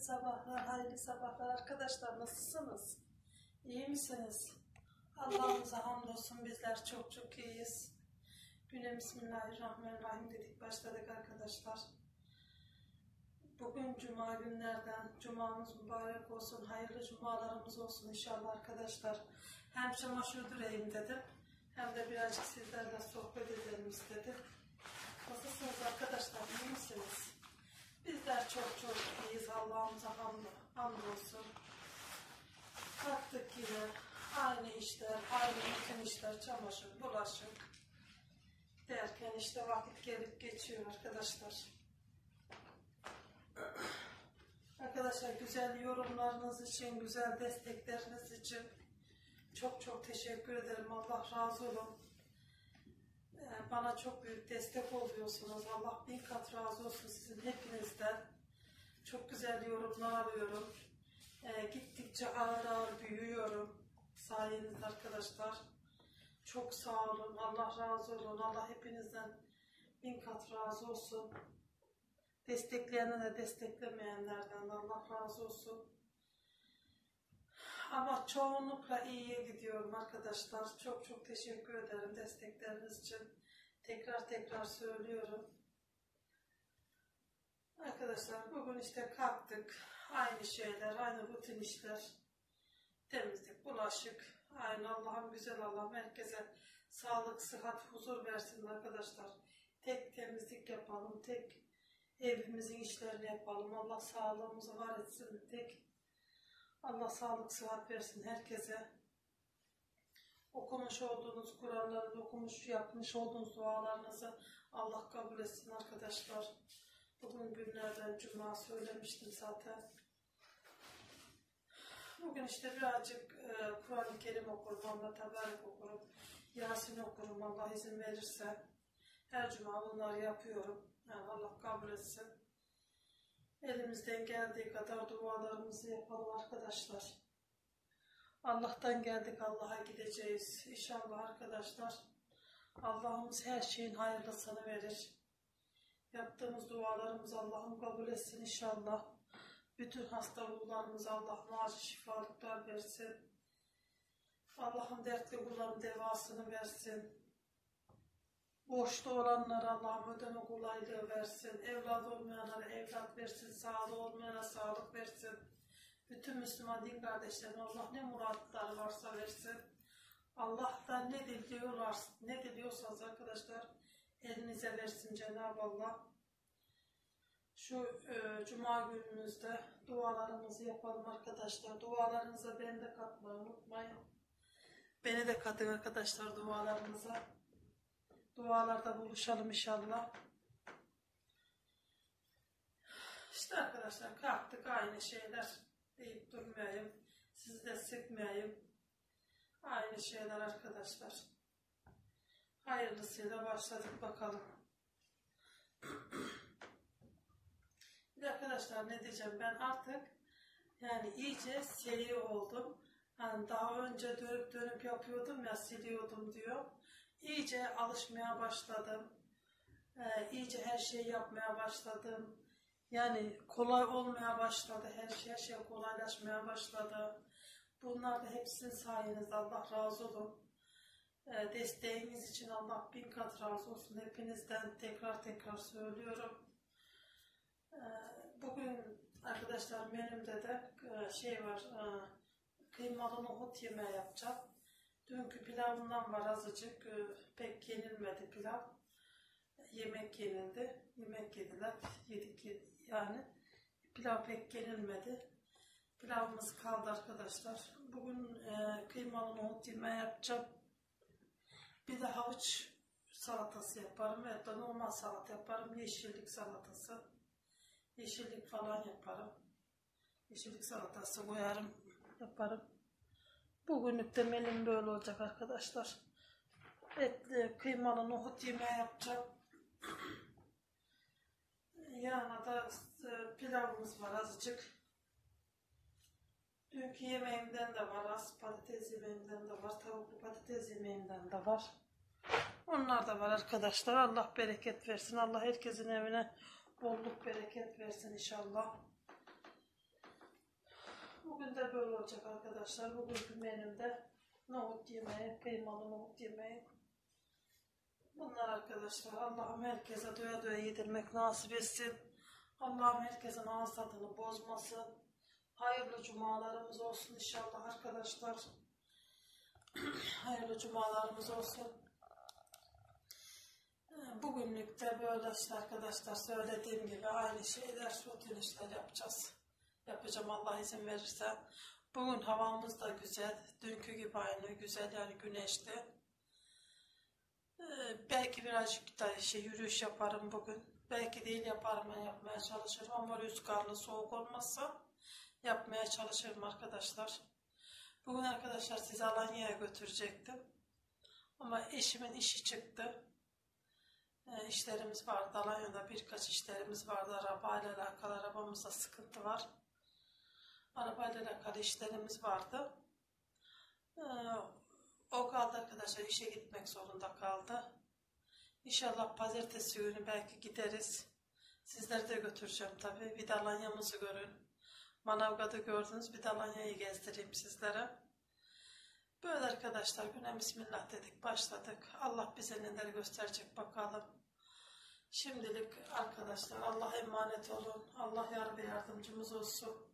sabahlar, hayırlı sabahlar arkadaşlar. Nasılsınız? İyi misiniz? Allah'ımıza hamdolsun bizler çok çok iyiyiz. Güne Bismillahirrahmanirrahim dedik başladık arkadaşlar. Bugün cuma günlerden, cumamız mübarek olsun, hayırlı cumalarımız olsun inşallah arkadaşlar. Hem çamaşır düreyim dedim, hem de birazcık sizlerle sohbet edelim istedim. Nasılsınız arkadaşlar, iyi misiniz? Bizler çok çok iyiyiz, Allah'ımıza hamd, hamdolsun. Kalktık yine, aynı işler, aynı bütün işler, çamaşır, bulaşık derken işte vakit gelip geçiyor arkadaşlar. Arkadaşlar güzel yorumlarınız için, güzel destekleriniz için çok çok teşekkür ederim. Allah razı olun. Ee, Bana çok büyük destek oluyorsunuz. Allah bin kat razı olsun sizin hepinizden. Çok güzel yorumlar alıyorum. Ee, gittikçe ağır ağır büyüyorum. Sayenizde arkadaşlar. Çok sağ olun. Allah razı olun. Allah hepinizden bin kat razı olsun. Destekleyenler de desteklemeyenlerden de Allah razı olsun. Ama çoğunlukla iyiye gidiyorum arkadaşlar. Çok çok teşekkür ederim destekleriniz için. Tekrar tekrar söylüyorum. Arkadaşlar bugün işte kalktık. Aynı şeyler, aynı rutin işler. Temizlik, bulaşık. Aynı Allah'ım güzel Allah'ım herkese sağlık, sıhhat, huzur versin arkadaşlar. Tek temizlik yapalım, tek evimizin işlerini yapalım. Allah sağlığımızı var etsin. Tek Allah sağlık, sıhhat versin herkese. Okumuş olduğunuz Kur'anları, okumuş, yapmış olduğunuz dualarınızı Allah kabul etsin arkadaşlar. Bugün günlerden cuma söylemiştim zaten. Bugün işte birazcık e, Kur'an-ı Kerim okurum, Allah Tebarek okurum, Yasin okurum Allah izin verirse. Her cuma bunları yapıyorum. Yani Allah kabul etsin. Elimizden geldiği kadar dualarımızı yapalım arkadaşlar. Allah'tan geldik Allah'a gideceğiz. İnşallah arkadaşlar. Allah'ımız her şeyin hayırlısını verir. Yaptığımız dualarımızı Allah'ım kabul etsin inşallah. Bütün hastalıklarımıza Allah'ım acil şifalıklar versin. Allah'ım dertli kulların devasını versin. Borçlu olanlara Allah'ım ödeme kolaylığı versin. Evlat olmayanlara evlat versin. Sağlığı olmayana sağlık versin. Bütün Müslüman din kardeşlerine Allah ne muratları varsa versin. Allah'tan ne diliyorlar, ne diliyorsanız arkadaşlar elinize versin Cenab-ı Allah. Şu e, cuma günümüzde dualarımızı yapalım arkadaşlar. Dualarınıza beni de katmayı unutmayın. Beni de katın arkadaşlar dualarınıza. Dualarda buluşalım inşallah. İşte arkadaşlar kalktık aynı şeyler deyip durmayayım. Sizi de sıkmayayım. Aynı şeyler arkadaşlar. Hayırlısıyla başladık bakalım. Bir de arkadaşlar ne diyeceğim ben artık yani iyice seri oldum. Hani daha önce dönüp dönüp yapıyordum ya siliyordum diyor. İyice alışmaya başladım. Ee, iyice her şeyi yapmaya başladım. Yani kolay olmaya başladı. Her şey, her şey kolaylaşmaya başladı. Bunlar da hepsinin sayenizde Allah razı olun. Ee, desteğiniz için Allah bin kat razı olsun. Hepinizden tekrar tekrar söylüyorum. Ee, bugün arkadaşlar menümde de e, şey var. E, kıymalı nohut yemeği yapacağım. Dünkü pilavından var azıcık. E, pek yenilmedi pilav. Yemek yenildi. Yemek yediler. Yedik yani. Pilav pek yenilmedi. Pilavımız kaldı arkadaşlar. Bugün e, kıymalı nohut yemeği yapacağım. Bir de havuç salatası yaparım. Evet da normal salata yaparım. Yeşillik salatası. Yeşillik falan yaparım. Yeşillik salatası koyarım. Yaparım. Bugünlük de menüm böyle olacak arkadaşlar. Etli kıymalı nohut yemeği yapacağım. Yanına da e, pilavımız var azıcık. Dünkü yemeğimden de var az. Patates yemeğimden de var. Tavuklu patates yemeğimden de var. Onlar da var arkadaşlar. Allah bereket versin. Allah herkesin evine bolluk bereket versin inşallah. Olacak arkadaşlar. Bugünkü menümde nohut yemeği, kıymalı nohut yemeği. Bunlar arkadaşlar Allah'ım herkese doya doya yedirmek nasip etsin. Allah'ım herkesin ağız tadını bozmasın. Hayırlı cumalarımız olsun inşallah arkadaşlar. Hayırlı cumalarımız olsun. Bugünlük de böyle işte arkadaşlar söylediğim gibi aynı şeyler, rutin işler yapacağız. Yapacağım Allah izin verirse. Bugün havamız da güzel. Dünkü gibi aynı güzel yani güneşli. Ee, belki birazcık da şey yürüyüş yaparım bugün. Belki değil yaparım ben yapmaya çalışırım ama rüzgarlı soğuk olmazsa yapmaya çalışırım arkadaşlar. Bugün arkadaşlar sizi Alanya'ya götürecektim. Ama eşimin işi çıktı. E, işlerimiz vardı. Alanya'da birkaç işlerimiz vardı. Arabayla alakalı arabamızda sıkıntı var. Arabayla alakalı işlerimiz vardı. E, o kaldı arkadaşlar. işe gitmek zorunda kaldı. İnşallah pazartesi günü belki gideriz. Sizleri de götüreceğim tabii. Bir de Alanya'mızı görün. Manavgat'ı gördünüz. Bir de Alanya'yı gezdireyim sizlere. Böyle arkadaşlar güne bismillah dedik başladık. Allah bize neler gösterecek bakalım. Şimdilik arkadaşlar Allah emanet olun. Allah yar ve yardımcımız olsun.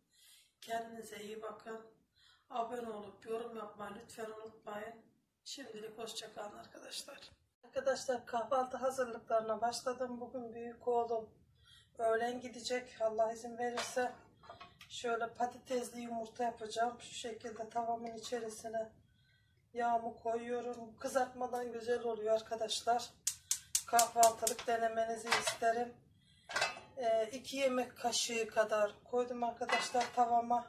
Kendinize iyi bakın. Abone olup yorum yapmayı lütfen unutmayın. Şimdilik hoşçakalın arkadaşlar. Arkadaşlar kahvaltı hazırlıklarına başladım. Bugün büyük oğlum öğlen gidecek. Allah izin verirse şöyle patatesli yumurta yapacağım. Şu şekilde tavamın içerisine yağımı koyuyorum. Kızartmadan güzel oluyor arkadaşlar. Kahvaltılık denemenizi isterim. 2 yemek kaşığı kadar koydum arkadaşlar tavama.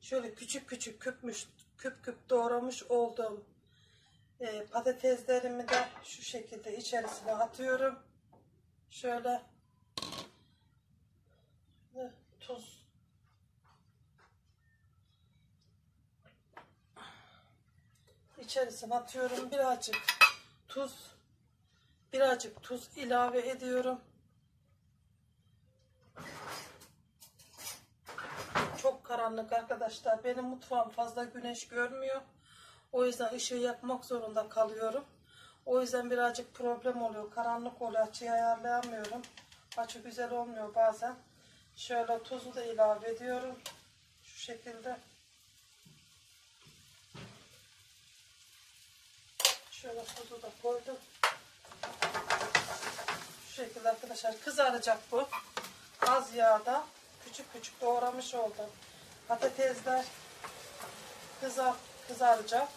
Şöyle küçük küçük küpmüş, küp küp doğramış olduğum e, patateslerimi de şu şekilde içerisine atıyorum. Şöyle e, tuz içerisine atıyorum. Birazcık tuz birazcık tuz ilave ediyorum. Çok karanlık arkadaşlar. Benim mutfağım fazla güneş görmüyor. O yüzden ışığı yapmak zorunda kalıyorum. O yüzden birazcık problem oluyor. Karanlık oluyor. Açıyı ayarlayamıyorum. Açı güzel olmuyor bazen. Şöyle tuzu da ilave ediyorum. Şu şekilde. Şöyle tuzu da koydum. Şu şekilde arkadaşlar kızaracak bu. Az yağda küçük küçük doğramış oldum. Patatesler kızar, kızaracak.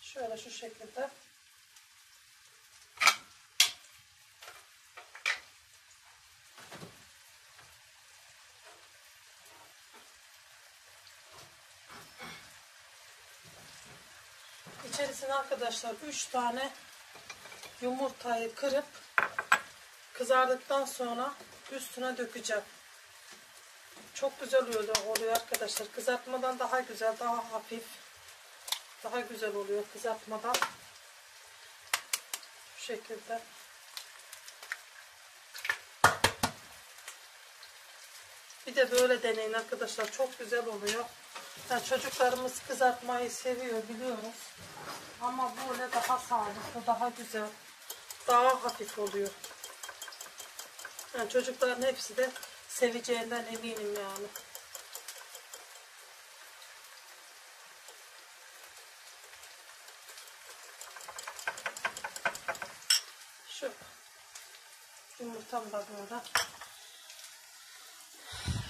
Şöyle şu şekilde. İçerisine arkadaşlar 3 tane yumurtayı kırıp kızardıktan sonra üstüne dökeceğim. Çok güzel oluyor, oluyor arkadaşlar. Kızartmadan daha güzel, daha hafif. Daha güzel oluyor kızartmadan. Şu şekilde. Bir de böyle deneyin arkadaşlar. Çok güzel oluyor. Yani çocuklarımız kızartmayı seviyor biliyoruz. Ama böyle daha sağlıklı, daha güzel, daha hafif oluyor. Yani çocukların hepsi de seveceğinden eminim yani. Şu yumurtam da böyle.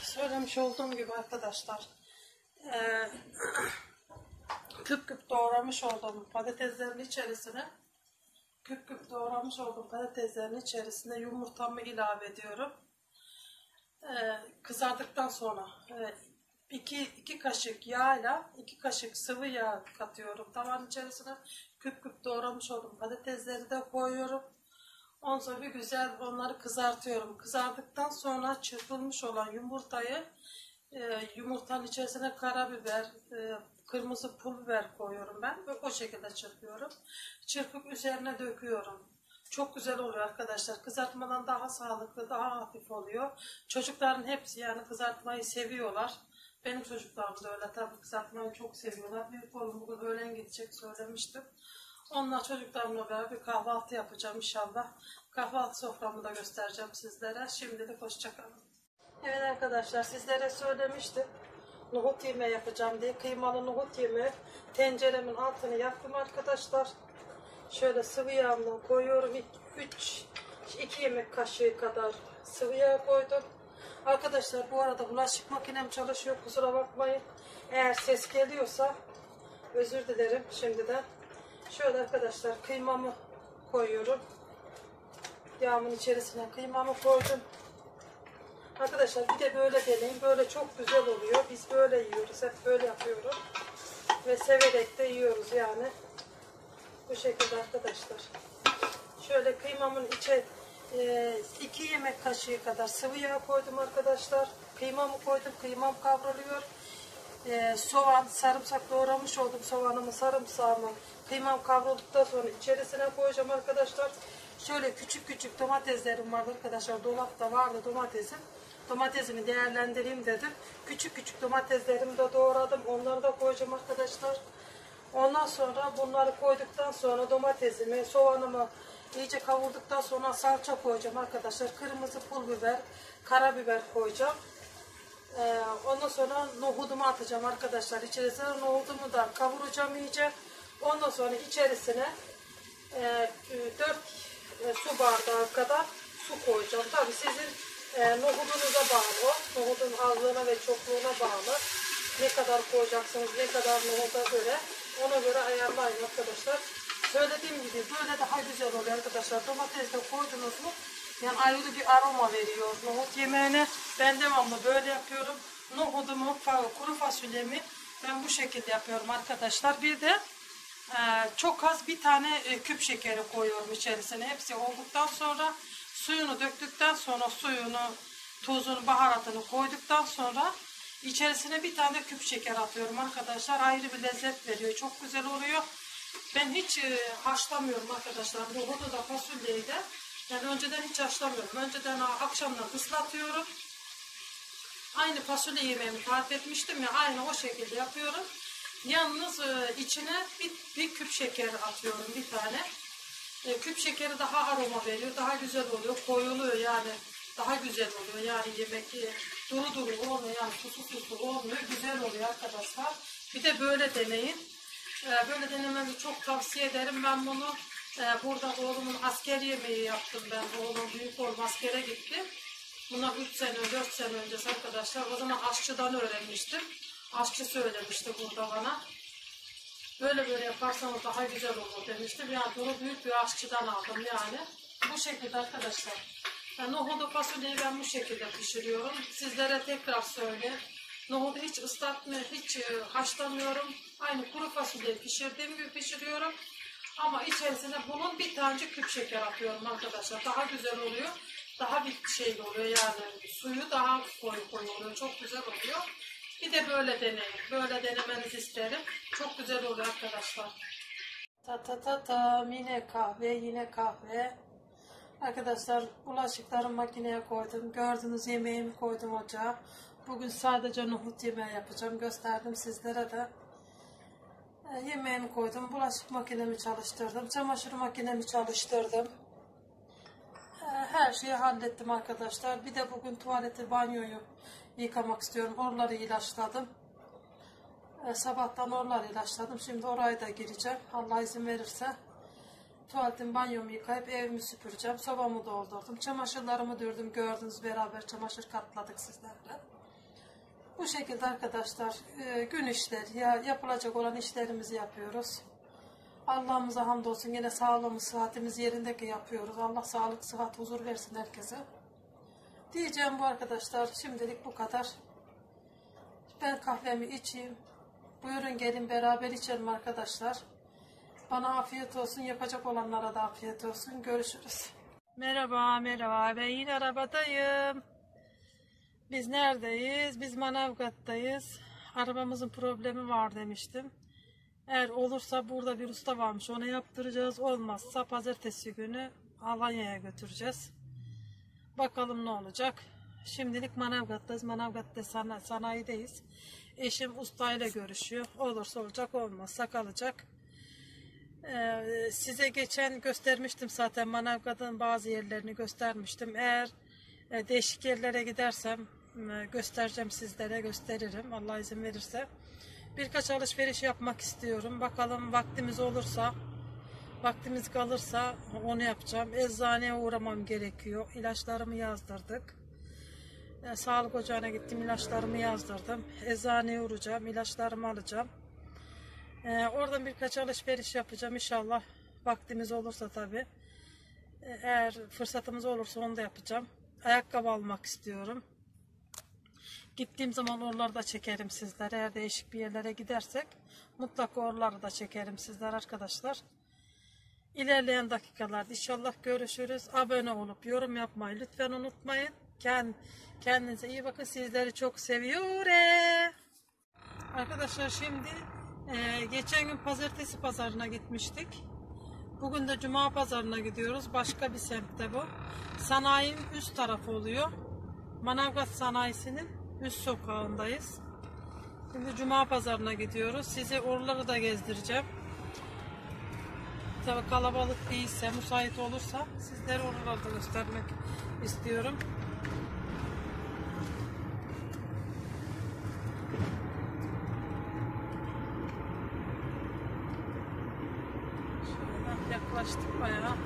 Söylemiş olduğum gibi arkadaşlar. Küp küp doğramış olduğum patateslerin içerisine küp küp doğramış olduğum patateslerin içerisine yumurtamı ilave ediyorum. Ee, kızardıktan sonra e, iki, kaşık yağla iki kaşık sıvı yağ katıyorum tavanın içerisine. Küp küp doğramış olduğum patatesleri de koyuyorum. Ondan sonra bir güzel onları kızartıyorum. Kızardıktan sonra çırpılmış olan yumurtayı e, yumurtanın içerisine karabiber, e, kırmızı pul biber koyuyorum ben ve o şekilde çırpıyorum. Çırpıp üzerine döküyorum. Çok güzel oluyor arkadaşlar. Kızartmadan daha sağlıklı, daha hafif oluyor. Çocukların hepsi yani kızartmayı seviyorlar. Benim çocuklarım da öyle tabii kızartmayı çok seviyorlar. Büyük oğlum bugün öğlen gidecek söylemiştim. Onunla çocuklarımla beraber kahvaltı yapacağım inşallah. Kahvaltı soframı da göstereceğim sizlere. Şimdilik hoşçakalın. Evet arkadaşlar sizlere söylemiştim. Nohut yemeği yapacağım diye. Kıymalı nohut yemeği. Tenceremin altını yaktım arkadaşlar. Şöyle sıvı yağımdan koyuyorum. 3 2 yemek kaşığı kadar sıvı yağ koydum. Arkadaşlar bu arada bulaşık makinem çalışıyor. Kusura bakmayın. Eğer ses geliyorsa özür dilerim şimdiden. Şöyle arkadaşlar kıymamı koyuyorum. Yağımın içerisine kıymamı koydum. Arkadaşlar bir de böyle deneyin. Böyle çok güzel oluyor. Biz böyle yiyoruz. Hep böyle yapıyorum. Ve severek de yiyoruz yani. Bu şekilde arkadaşlar. Şöyle kıymamın içe 2 yemek kaşığı kadar sıvı yağ koydum arkadaşlar. Kıymamı koydum. Kıymam kavruluyor. E, soğan, sarımsak doğramış oldum soğanımı, sarımsağımı. Kıymam kavrulduktan sonra içerisine koyacağım arkadaşlar. Şöyle küçük küçük domateslerim vardı arkadaşlar. Dolapta vardı domatesim. Domatesimi değerlendireyim dedim. Küçük küçük domateslerimi de doğradım. Onları da koyacağım arkadaşlar. Ondan sonra bunları koyduktan sonra domatesimi, soğanımı iyice kavurduktan sonra salça koyacağım arkadaşlar. Kırmızı pul biber, karabiber koyacağım. Ee, ondan sonra nohudumu atacağım arkadaşlar. İçerisine nohudumu da kavuracağım iyice. Ondan sonra içerisine e, 4 e, su bardağı kadar su koyacağım. Tabi sizin e, nohudunuza bağlı. Nohudun azlığına ve çokluğuna bağlı. Ne kadar koyacaksınız, ne kadar nohuda göre ona göre ayarlayın arkadaşlar. Söylediğim gibi böyle daha güzel oluyor arkadaşlar. Domates de koydunuz mu yani ayrı bir aroma veriyor nohut yemeğine. Ben devamlı böyle yapıyorum. Nohudumu, kuru fasulyemi ben bu şekilde yapıyorum arkadaşlar. Bir de e, çok az bir tane e, küp şekeri koyuyorum içerisine. Hepsi olduktan sonra suyunu döktükten sonra suyunu, tuzunu, baharatını koyduktan sonra içerisine bir tane küp şeker atıyorum arkadaşlar. Ayrı bir lezzet veriyor. Çok güzel oluyor. Ben hiç e, haşlamıyorum arkadaşlar. Nohudu da fasulyeyi de. Yani önceden hiç haşlamıyorum. Önceden akşamdan ıslatıyorum. Aynı fasulye yemeğimi tarif etmiştim ya. Aynı o şekilde yapıyorum. Yalnız e, içine bir, bir küp şeker atıyorum bir tane. E, küp şekeri daha aroma veriyor. Daha güzel oluyor. Koyuluyor yani. Daha güzel oluyor. Yani yemek e, duru duru olmuyor. Yani tutu tutu olmuyor. Güzel oluyor arkadaşlar. Bir de böyle deneyin. E, böyle denemenizi çok tavsiye ederim. Ben bunu ee, burada oğlumun asker yemeği yaptım ben. Oğlum büyük oğlum askere gitti. Bundan 3 sene, 4 sene öncesi arkadaşlar. O zaman aşçıdan öğrenmiştim. Aşçı söylemişti burada bana. Böyle böyle yaparsanız daha güzel olur demiştim. Yani bunu büyük bir aşçıdan aldım yani. Bu şekilde arkadaşlar. Yani nohudu fasulyeyi ben bu şekilde pişiriyorum. Sizlere tekrar söyleyeyim. Nohudu hiç ıslatmıyor, hiç e, haşlamıyorum. Aynı kuru fasulyeyi pişirdiğim gibi pişiriyorum. Ama içerisine bunun bir tanecik küp şeker atıyorum arkadaşlar. Daha güzel oluyor. Daha bir şey oluyor yani suyu daha koyu koyu oluyor. Çok güzel oluyor. Bir de böyle deneyin. Böyle denemenizi isterim. Çok güzel oluyor arkadaşlar. Ta ta ta ta yine kahve yine kahve. Arkadaşlar bulaşıkları makineye koydum. Gördünüz yemeğimi koydum ocağa. Bugün sadece nohut yemeği yapacağım. Gösterdim sizlere de. E, yemeğimi koydum. Bulaşık makinemi çalıştırdım. Çamaşır makinemi çalıştırdım. E, her şeyi hallettim arkadaşlar. Bir de bugün tuvaleti, banyoyu yıkamak istiyorum. Oraları ilaçladım. E, sabahtan oraları ilaçladım. Şimdi oraya da gireceğim. Allah izin verirse. Tuvaletim, banyomu yıkayıp evimi süpüreceğim. Sobamı doldurdum. Çamaşırlarımı dürdüm. Gördünüz beraber çamaşır katladık sizlerle. Bu şekilde arkadaşlar e, gün işleri ya yapılacak olan işlerimizi yapıyoruz. Allah'ımıza hamdolsun yine sağlığımız, sıhhatimiz yerindeki yapıyoruz. Allah sağlık, sıhhat, huzur versin herkese. Diyeceğim bu arkadaşlar. Şimdilik bu kadar. Ben kahvemi içeyim. Buyurun gelin beraber içelim arkadaşlar. Bana afiyet olsun. Yapacak olanlara da afiyet olsun. Görüşürüz. Merhaba, merhaba. Ben yine arabadayım. Biz neredeyiz? Biz Manavgat'tayız. Arabamızın problemi var demiştim. Eğer olursa burada bir usta varmış. Ona yaptıracağız. Olmazsa pazartesi günü Alanya'ya götüreceğiz. Bakalım ne olacak. Şimdilik Manavgat'tayız. Manavgat'ta sana, sanayideyiz. Eşim ustayla görüşüyor. Olursa olacak olmazsa kalacak. Ee, size geçen göstermiştim zaten Manavgat'ın bazı yerlerini göstermiştim. Eğer e, değişik yerlere gidersem e, göstereceğim sizlere gösteririm Allah izin verirse. Birkaç alışveriş yapmak istiyorum. Bakalım vaktimiz olursa vaktimiz kalırsa onu yapacağım. Eczaneye uğramam gerekiyor. İlaçlarımı yazdırdık. E, sağlık ocağına gittim ilaçlarımı yazdırdım. Eczaneye uğrayacağım. ilaçlarımı alacağım. Ee, oradan birkaç alışveriş yapacağım inşallah. Vaktimiz olursa tabii. Ee, eğer fırsatımız olursa onu da yapacağım. Ayakkabı almak istiyorum. Gittiğim zaman oraları da çekerim sizlere. Eğer değişik bir yerlere gidersek mutlaka oraları da çekerim sizler arkadaşlar. İlerleyen dakikalarda inşallah görüşürüz. Abone olup yorum yapmayı lütfen unutmayın. Kend- Kendinize iyi bakın. Sizleri çok seviyorum. Arkadaşlar şimdi e, geçen gün pazartesi pazarına gitmiştik. Bugün de cuma pazarına gidiyoruz. Başka bir semtte bu. Sanayinin üst tarafı oluyor. Manavgat sanayisinin üst sokağındayız. Şimdi cuma pazarına gidiyoruz. Sizi oraları da gezdireceğim. Tabii kalabalık değilse, müsait olursa sizlere oraları da göstermek istiyorum. Şöyle yaklaştık bayağı.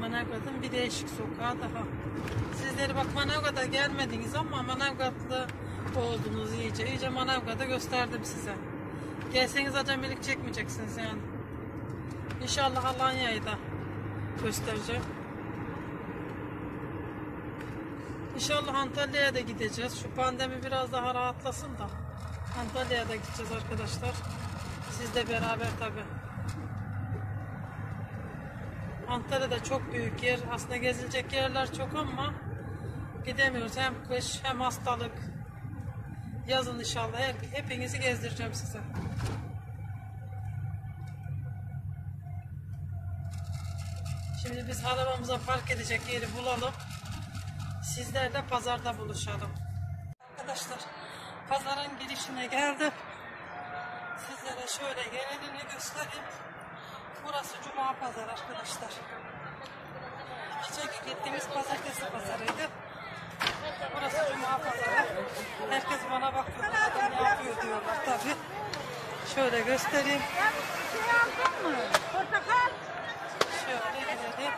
Manavgat'ın bir değişik sokağı daha. Sizleri bak Manavgat'a gelmediniz ama Manavgatlı oldunuz iyice. İyice Manavgat'ı gösterdim size. Gelseniz acemilik çekmeyeceksiniz yani. İnşallah Alanya'yı da göstereceğim. İnşallah Antalya'ya da gideceğiz. Şu pandemi biraz daha rahatlasın da. Antalya'ya da gideceğiz arkadaşlar. Sizle beraber tabi. Antalya'da çok büyük yer. Aslında gezilecek yerler çok ama gidemiyoruz. Hem kış hem hastalık. Yazın inşallah. Hepinizi gezdireceğim size. Şimdi biz arabamıza park edecek yeri bulalım. Sizlerle pazarda buluşalım. Arkadaşlar pazarın girişine geldim. Sizlere şöyle genelini göstereyim. Burası Cuma pazar arkadaşlar. Geçen gittiğimiz pazartesi pazarıydı. Burası Cuma pazarı. Herkes bana. Adam ne yapıyor diyorlar tabi. Şöyle göstereyim. Şöyle gidelim.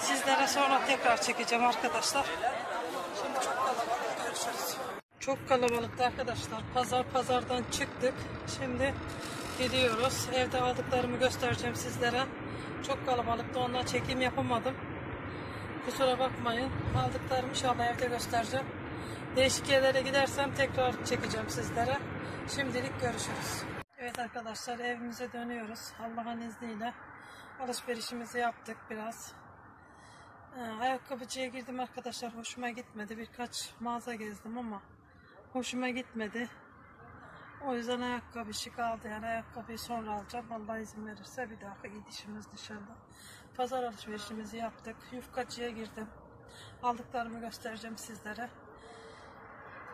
Sizlere sonra tekrar çekeceğim arkadaşlar. Şimdi çok kalabalık görüşürüz. Çok kalabalıktı arkadaşlar. Pazar pazardan çıktık. Şimdi gidiyoruz. Evde aldıklarımı göstereceğim sizlere. Çok kalabalıktı. Ondan çekim yapamadım. Kusura bakmayın. Aldıklarımı inşallah evde göstereceğim. Değişik yerlere gidersem tekrar çekeceğim sizlere. Şimdilik görüşürüz. Evet arkadaşlar evimize dönüyoruz. Allah'ın izniyle alışverişimizi yaptık biraz. Ee, ayakkabıcıya girdim arkadaşlar. Hoşuma gitmedi. Birkaç mağaza gezdim ama hoşuma gitmedi. O yüzden ayakkabı işi kaldı. Yani ayakkabıyı sonra alacağım. Allah izin verirse bir daha gidişimiz dışarıda. Pazar alışverişimizi yaptık. Yufkacıya girdim. Aldıklarımı göstereceğim sizlere.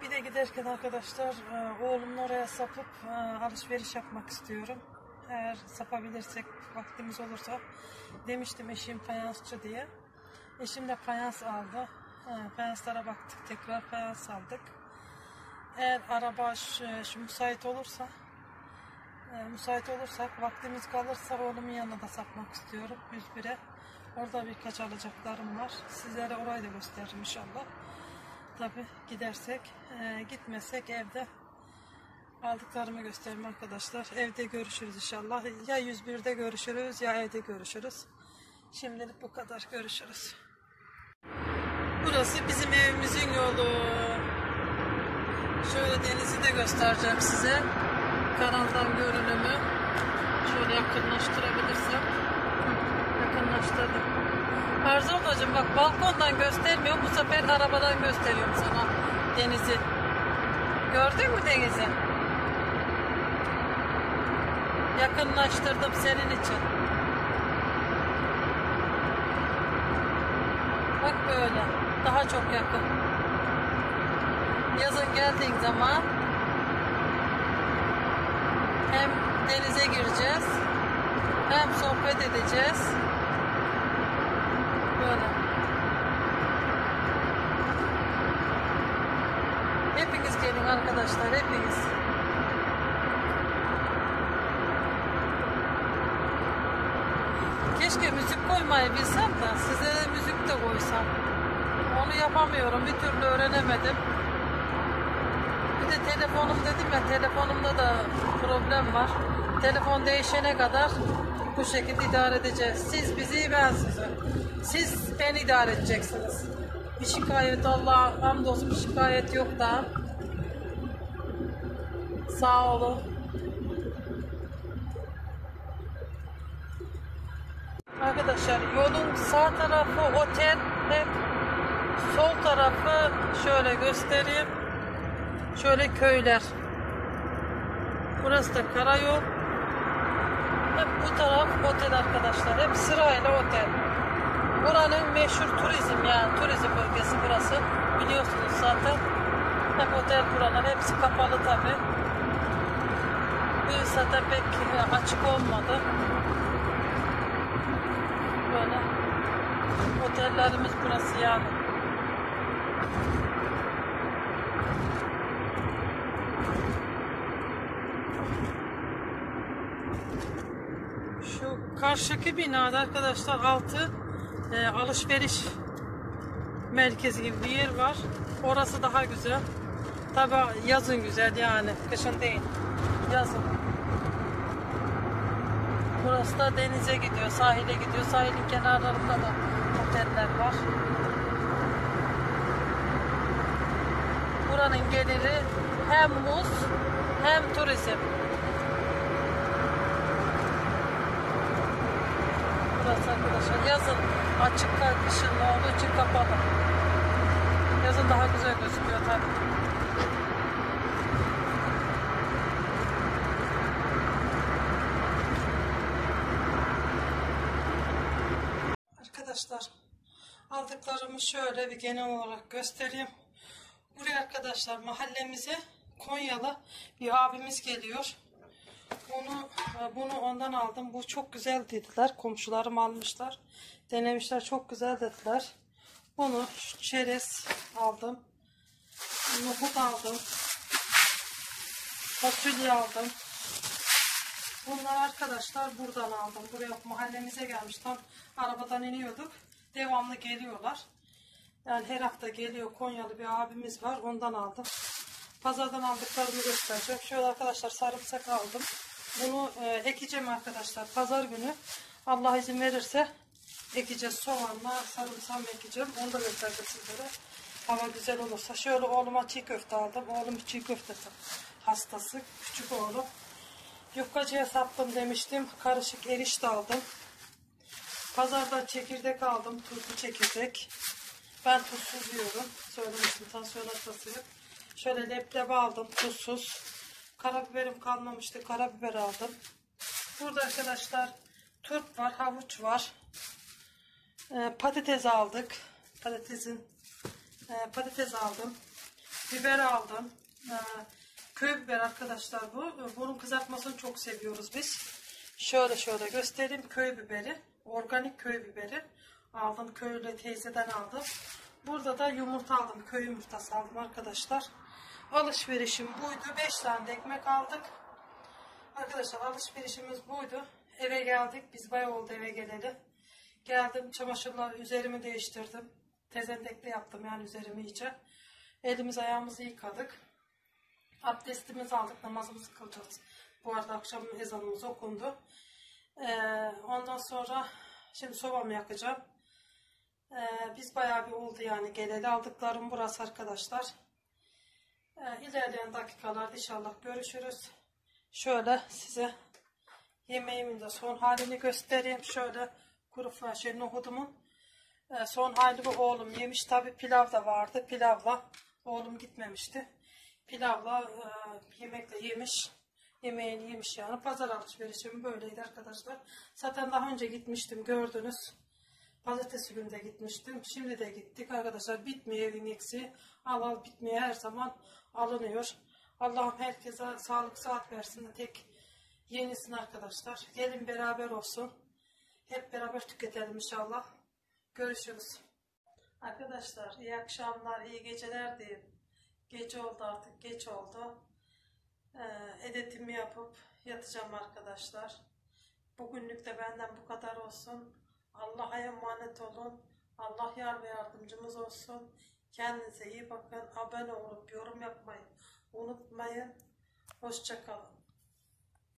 Bir de giderken arkadaşlar e, oğlumun oraya sapıp e, alışveriş yapmak istiyorum. Eğer sapabilirsek vaktimiz olursa demiştim eşim fayansçı diye. Eşim de fayans aldı. E, fayanslara baktık tekrar fayans aldık. Eğer araba şu, şu müsait olursa e, müsait olursak vaktimiz kalırsa oğlumun yanına da sapmak istiyorum 101'e. Orada birkaç alacaklarım var. Sizlere orayı da gösteririm inşallah. Tabi gidersek, e, gitmesek evde aldıklarımı gösteririm arkadaşlar. Evde görüşürüz inşallah. Ya 101'de görüşürüz ya evde görüşürüz. Şimdilik bu kadar. Görüşürüz. Burası bizim evimizin yolu. Şöyle denizi de göstereceğim size. Kanaldan görünümü. Şöyle yakınlaştırabilirsem. Yakınlaştırdım. Arzu ablacığım bak balkondan göstermiyorum. Bu sefer arabadan gösteriyorum sana. denizi. Gördün mü denizi? Yakınlaştırdım senin için. Bak böyle. Daha çok yakın. Yazın geldiğin zaman hem denize gireceğiz hem sohbet edeceğiz. Böyle. Hepiniz gelin arkadaşlar, hepiniz. Keşke müzik koymayı bilsem de size de müzik de koysam. Onu yapamıyorum, bir türlü öğrenemedim. Bir de telefonum ya, telefonumda da problem var. Telefon değişene kadar bu şekilde idare edeceğiz. Siz bizi, ben sizi. Siz beni idare edeceksiniz. Bir şikayet Allah'a hamdolsun bir şikayet yok da. Sağ olun. Arkadaşlar yolun sağ tarafı otel hep sol tarafı şöyle göstereyim. Şöyle köyler. Burası da karayol. Hep bu taraf otel arkadaşlar. Hep sırayla otel. Buranın meşhur turizm yani turizm bölgesi burası. Biliyorsunuz zaten. Hep otel buralar. Hepsi kapalı tabi. Yıl zaten pek açık olmadı. Böyle otellerimiz burası yani. Şu karşıki binada arkadaşlar altı e, alışveriş merkezi gibi bir yer var. Orası daha güzel. Tabi yazın güzel yani. Kışın değil. Yazın. Burası da denize gidiyor, sahile gidiyor. Sahilin kenarlarında da oteller var. Buranın geliri hem muz hem turizm. Burası arkadaşlar yazın açık kışın olduğu için kapalı. Yazın daha güzel gözüküyor tabii. Arkadaşlar aldıklarımı şöyle bir genel olarak göstereyim. Buraya arkadaşlar mahallemize Konyalı bir abimiz geliyor. Onu bunu ondan aldım. Bu çok güzel dediler. Komşularım almışlar. Denemişler çok güzel dediler. Bunu çerez aldım. Nohut aldım. Fasulye aldım. Bunlar arkadaşlar buradan aldım. Buraya mahallemize gelmiş. Tam arabadan iniyorduk. Devamlı geliyorlar. Yani her hafta geliyor Konyalı bir abimiz var. Ondan aldım. Pazardan aldıklarımı göstereceğim. Şöyle arkadaşlar sarımsak aldım. Bunu e, ekeceğim arkadaşlar. Pazar günü Allah izin verirse ekeceğiz. Soğanla sarımsak ekeceğim. Onu da göstereceğim sizlere. Hava güzel olursa. Şöyle oğluma çiğ köfte aldım. Oğlum çiğ köfte hastası. Küçük oğlum. Yufkacıya sattım demiştim. Karışık erişte aldım. Pazarda çekirdek aldım. Tuzlu çekirdek. Ben tuzsuz yiyorum. Söylemiştim tansiyon hastasıyım. Şöyle leblebi aldım. Tuzsuz. Karabiberim kalmamıştı. Karabiber aldım. Burada arkadaşlar turp var. Havuç var. Ee, patates aldık. Patatesin e, patates aldım. Biber aldım. Ee, köy biber arkadaşlar bu. Bunun kızartmasını çok seviyoruz biz. Şöyle şöyle göstereyim köy biberi. Organik köy biberi. Aldım köylü teyzeden aldım. Burada da yumurta aldım. Köy yumurtası aldım arkadaşlar. Alışverişim buydu. 5 tane de ekmek aldık. Arkadaşlar alışverişimiz buydu. Eve geldik. Biz bayağı oldu eve geleli. Geldim çamaşırlar üzerimi değiştirdim. Tezendekli yaptım yani üzerimi iyice. Elimiz ayağımızı yıkadık. Abdestimizi aldık. Namazımızı kılacağız. Bu arada akşam ezanımız okundu. Ee, ondan sonra şimdi sobamı yakacağım. Ee, biz bayağı bir oldu yani geleli aldıklarım burası arkadaşlar. Ee, ilerleyen dakikalarda inşallah görüşürüz. Şöyle size yemeğimin de son halini göstereyim. Şöyle kuru fasulye nohudumun e, son hali bu oğlum yemiş. Tabi pilav da vardı. Pilavla Oğlum gitmemişti. Pilavla e, yemekle yemiş. Yemeğini yemiş yani. Pazar alışverişim böyleydi arkadaşlar. Zaten daha önce gitmiştim gördünüz. Pazartesi günü gitmiştim. Şimdi de gittik arkadaşlar. Bitmiyor eksiği. Al al bitmiyor her zaman alınıyor. Allah'ım herkese sağlık saat versin. Tek yenisin arkadaşlar. Gelin beraber olsun. Hep beraber tüketelim inşallah. Görüşürüz. Arkadaşlar iyi akşamlar, iyi geceler diyeyim. Gece oldu artık, geç oldu. Ee, editimi yapıp yatacağım arkadaşlar. Bugünlük de benden bu kadar olsun. Allah'a emanet olun. Allah yar ve yardımcımız olsun. Kendinize iyi bakın. Abone olup yorum yapmayı unutmayın. Hoşçakalın.